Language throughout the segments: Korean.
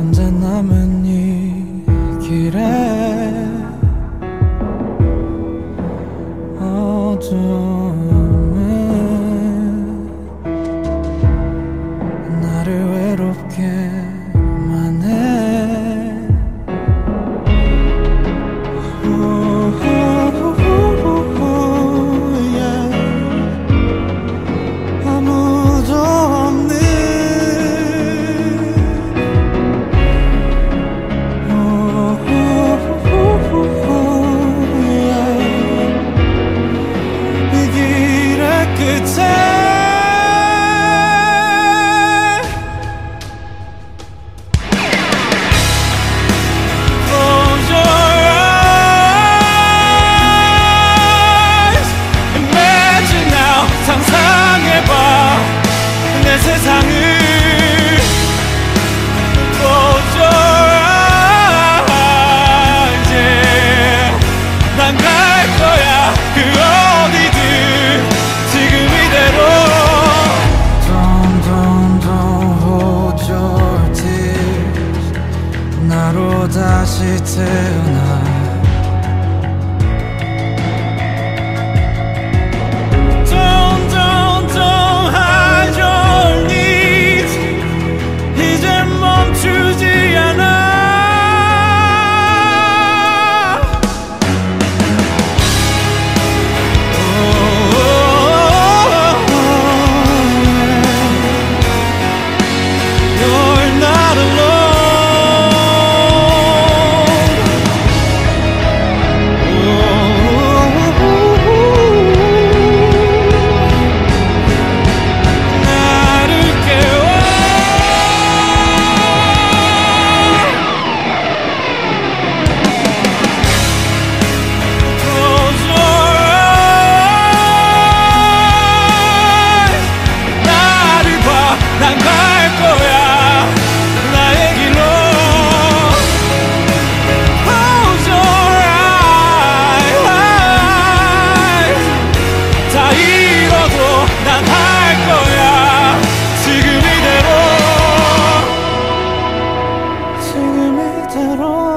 언제 남은 이 길에 나할 거야. 지금 이대로. 지금 이대로.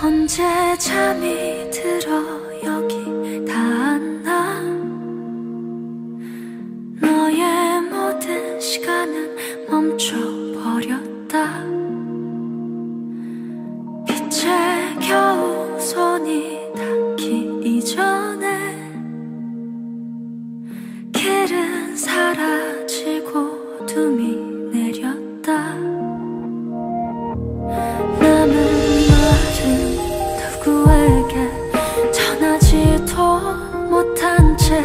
언제 잠이 들어 多么堂前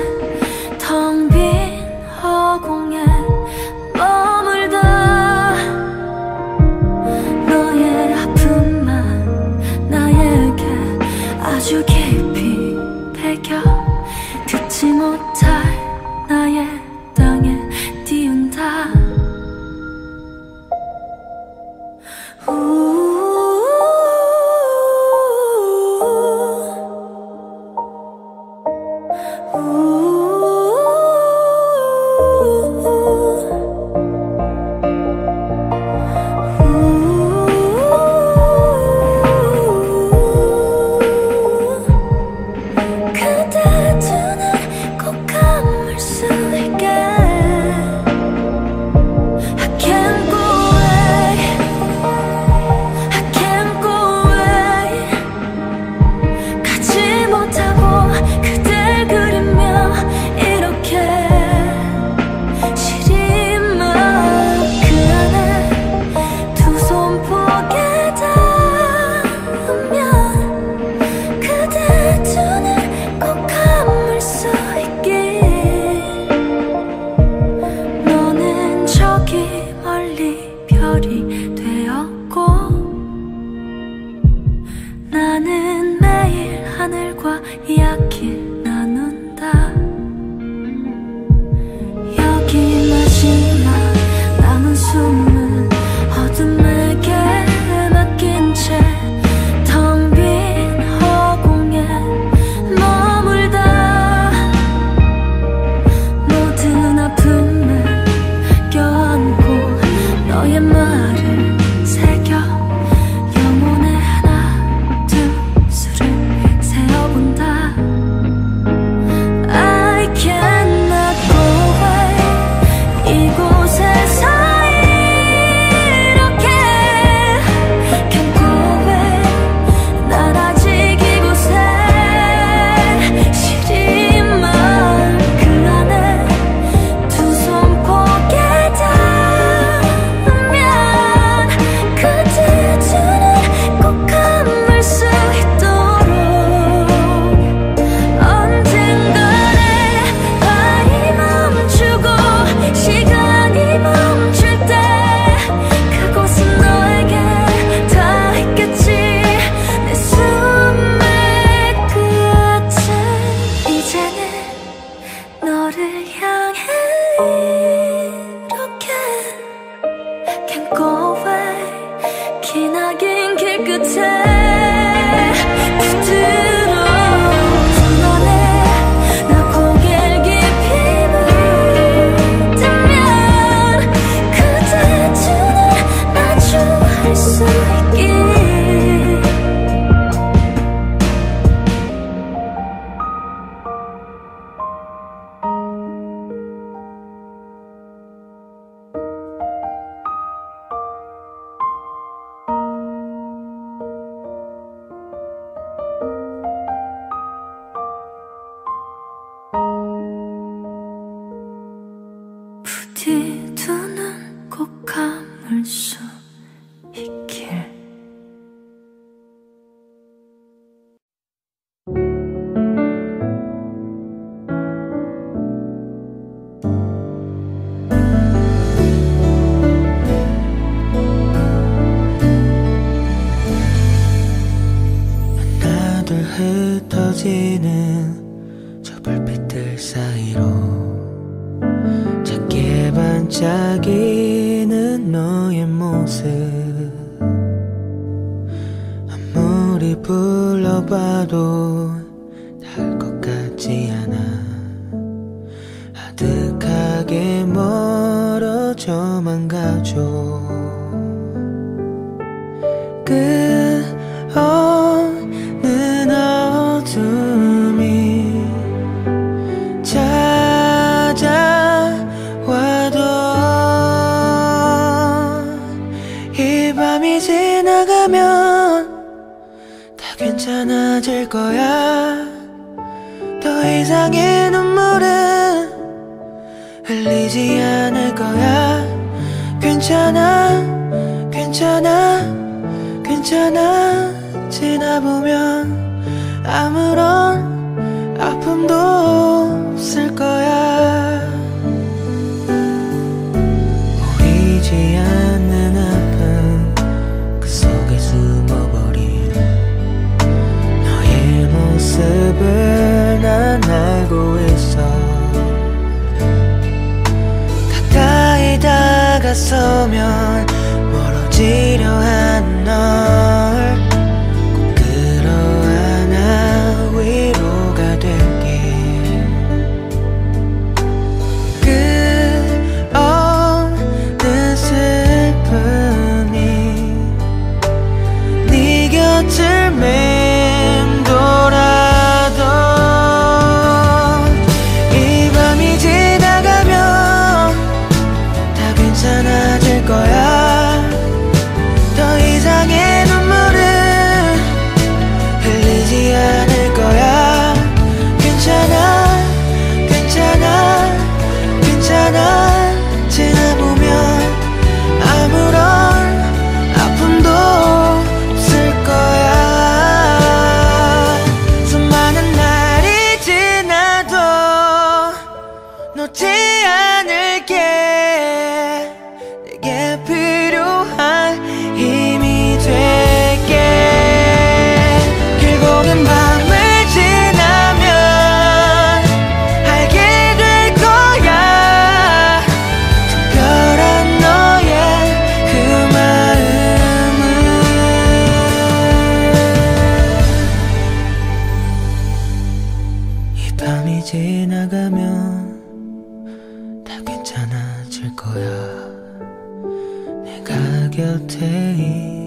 멀리 별이 되었고 나는 매일 하늘과 약길 너의 모습. 아무리 불러봐도 닿을 것 같지 않아. 아득하게 멀어져만 가죠 끝. 아프지 않을 거야. 괜찮아 괜찮아 괜찮아. 지나보면 아무런 아픔도 내가 곁에